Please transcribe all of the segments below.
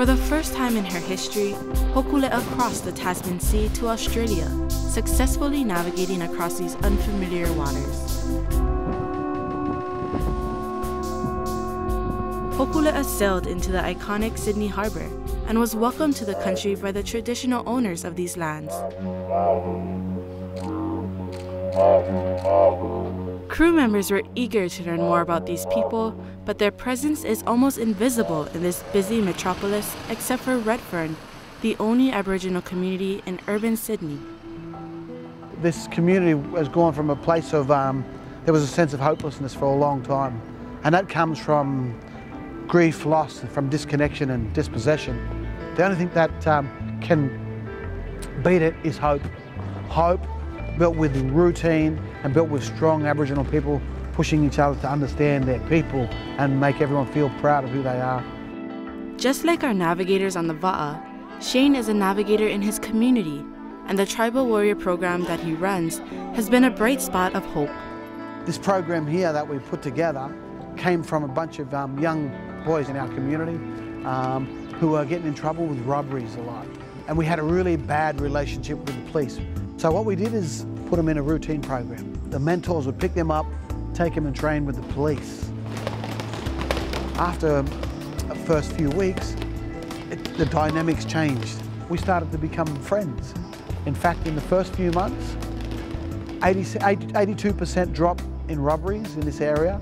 For the first time in her history, Hokulea crossed the Tasman Sea to Australia, successfully navigating across these unfamiliar waters. Hokulea sailed into the iconic Sydney Harbour and was welcomed to the country by the traditional owners of these lands. Crew members were eager to learn more about these people, but their presence is almost invisible in this busy metropolis except for Redfern, the only Aboriginal community in urban Sydney. This community has gone from a place of, um, there was a sense of hopelessness for a long time. And that comes from grief, loss, from disconnection and dispossession. The only thing that um, can beat it is hope. Hope built with routine and built with strong Aboriginal people pushing each other to understand their people and make everyone feel proud of who they are. Just like our navigators on the Va'a, Shane is a navigator in his community, and the Tribal Warrior program that he runs has been a bright spot of hope. This program here that we put together came from a bunch of um, young boys in our community um, who are getting in trouble with robberies a lot. And we had a really bad relationship with the police. So what we did is put them in a routine program. The mentors would pick them up, take them and train with the police. After the first few weeks, it, the dynamics changed. We started to become friends. In fact, in the first few months, 82% drop in robberies in this area.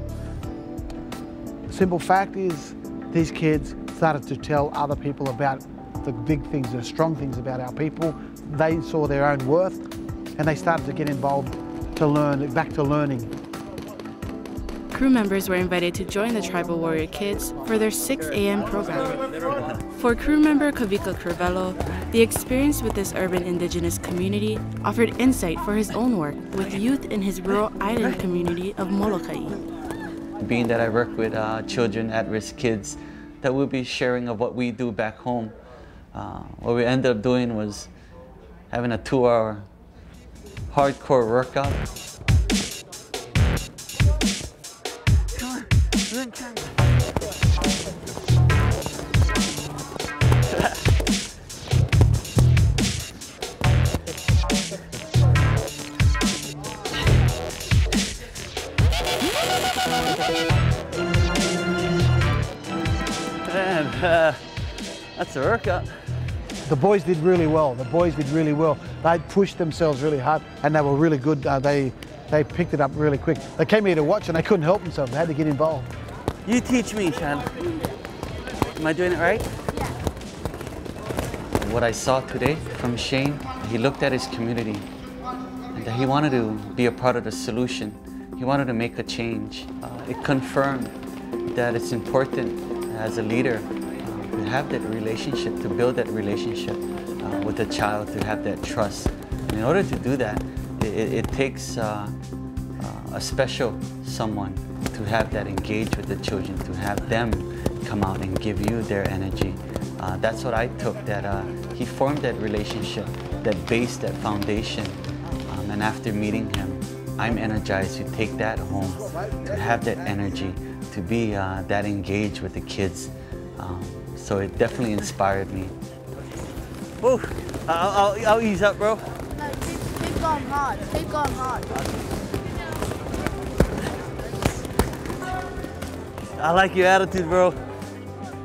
Simple fact is, these kids started to tell other people about the big things, the strong things about our people. They saw their own worth and they started to get involved to learn, back to learning. Crew members were invited to join the Tribal Warrior Kids for their 6 a.m. program. For crew member Kavika Curvello, the experience with this urban indigenous community offered insight for his own work with youth in his rural island community of Molokai. Being that I work with uh, children, at-risk kids, that we'll be sharing of what we do back home. Uh, what we ended up doing was having a two-hour hardcore workout. Man, uh, that's a workout. The boys did really well. The boys did really well. They pushed themselves really hard and they were really good. Uh, they, they picked it up really quick. They came here to watch and they couldn't help themselves. They had to get involved. You teach me, Shan. Am I doing it right? Yeah. What I saw today from Shane, he looked at his community and he wanted to be a part of the solution. He wanted to make a change. Uh, it confirmed that it's important as a leader to have that relationship, to build that relationship uh, with the child, to have that trust. And in order to do that, it, it takes uh, uh, a special someone to have that engage with the children, to have them come out and give you their energy. Uh, that's what I took, that uh, he formed that relationship, that base, that foundation. Um, and after meeting him, I'm energized to take that home, to have that energy, to be uh, that engaged with the kids. Um, so it definitely inspired me. Oh, I'll, I'll, I'll ease up, bro. No, keep, keep going hard. Keep going hard. I like your attitude, bro.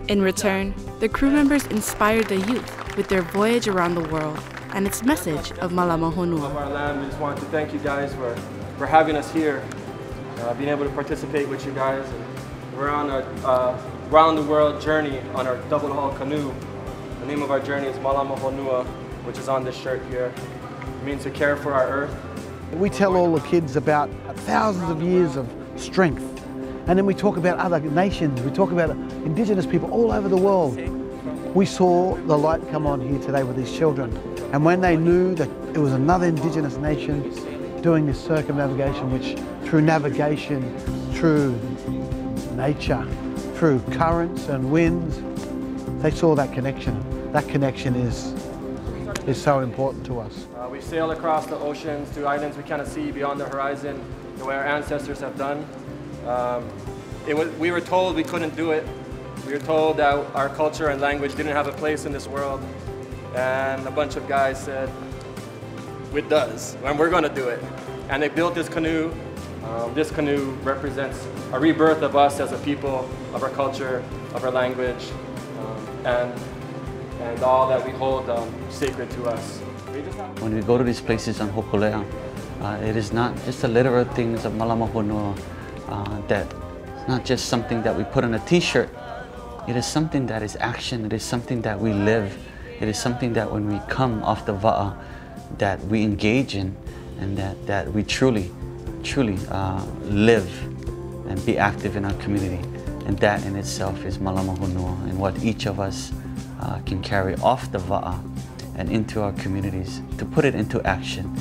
In return, the crew members inspired the youth with their voyage around the world and its message of Malama Honua. Of our land, we just want to thank you guys for, for having us here, uh, being able to participate with you guys. And we're on a uh, round the world journey on our double hull canoe. The name of our journey is Malama Honua, which is on this shirt here. It means to care for our earth. We tell all the kids about thousands of years of strength. And then we talk about other nations, we talk about indigenous people all over the world. We saw the light come on here today with these children. And when they knew that it was another indigenous nation doing this circumnavigation, which through navigation, through nature, through currents and winds, they saw that connection. That connection is, is so important to us. Uh, we sail across the oceans to islands we cannot see beyond the horizon, the way our ancestors have done. Um, was, we were told we couldn't do it, We were told that our culture and language didn't have a place in this world, and a bunch of guys said, it does, and we're gonna do it. And they built this canoe. Um, this canoe represents a rebirth of us as a people, of our culture, of our language, um, and, and all that we hold um, sacred to us. When we go to these places on Hokulea, uh, it is not just the literal things of Malama Honua uh, that it's not just something that we put on a t-shirt. It is something that is action. It is something that we live. It is something that when we come off the va'a, that we engage in and that, that we truly, truly uh, live and be active in our community. And that in itself is Malama Honua and what each of us uh, can carry off the va'a and into our communities to put it into action